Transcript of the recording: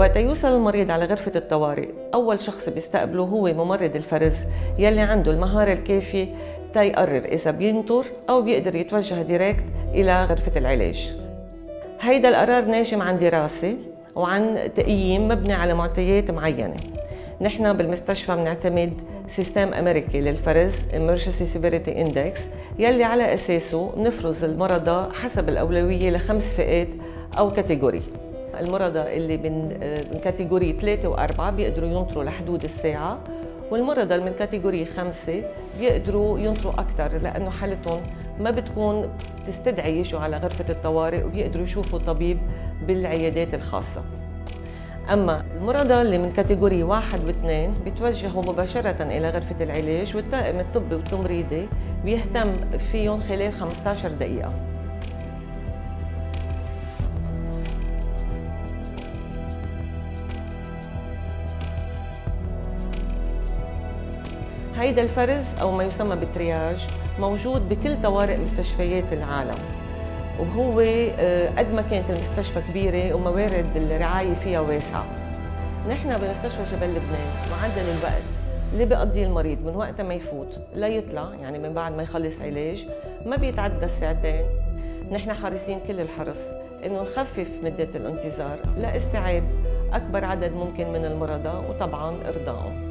وقت يوصل المريض على غرفة الطوارئ أول شخص بيستقبله هو ممرض الفرز يلي عنده المهارة الكافية تيقرر إذا بينطر أو بيقدر يتوجه direct إلى غرفة العلاج. هيدا القرار ناجم عن دراسة وعن تقييم مبني على معطيات معينة. نحن بالمستشفى بنعتمد system أمريكي للفرز Emergency Severity Index يلي على أساسه بنفرز المرضى حسب الأولوية لخمس فئات أو category. المرضى اللي من من category 3 و4 بيقدروا ينطروا لحدود الساعة والمرضى من category خمسة بيقدروا ينطروا أكثر لأنه حالتهم ما بتكون تستدعي يجوا على غرفة الطوارئ وبيقدروا يشوفوا طبيب بالعيادات الخاصة. أما المرضى اللي من category واحد واثنين بيتوجهوا مباشرة إلى غرفة العلاج والطاقم الطبي والتمريضي بيهتم فيهم خلال 15 دقيقة. هيدا الفرز أو ما يسمى بالترياج موجود بكل طوارئ مستشفيات العالم. وهو آه، قد ما كانت المستشفى كبيرة وموارد الرعاية فيها واسعة. نحن بمستشفى جبل لبنان معدل الوقت اللي بيقضيه المريض من وقت ما يفوت ليطلع يعني من بعد ما يخلص علاج ما بيتعدى الساعتين. نحن حريصين كل الحرص إنه نخفف مدة الانتظار لإستيعاب أكبر عدد ممكن من المرضى وطبعا ارضائهم